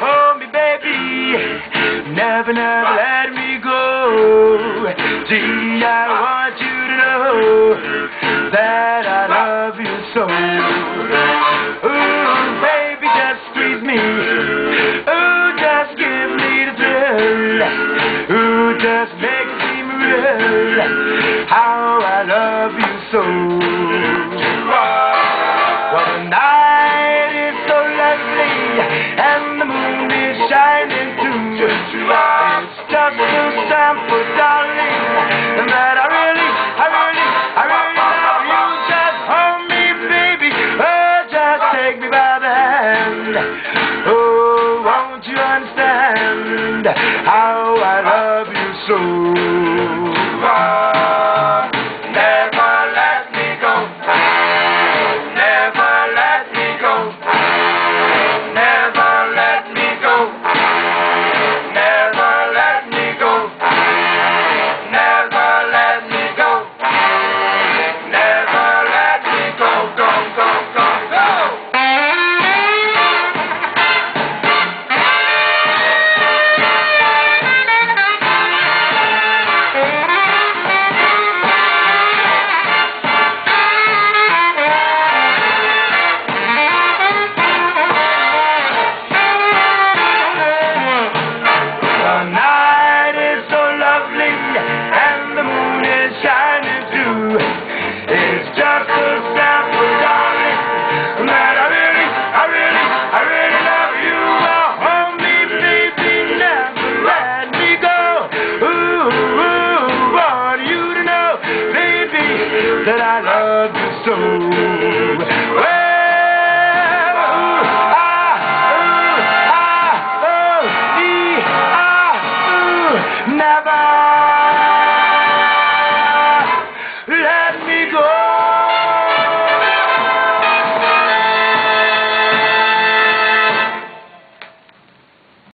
Hold me, baby. Never, never let me go. Gee, I want you to know that I love you so. Ooh, baby, just squeeze me. Ooh, just give me the thrill. Ooh, just make it seem real. How I love you so. Oh, won't you understand how I love you so? that I love.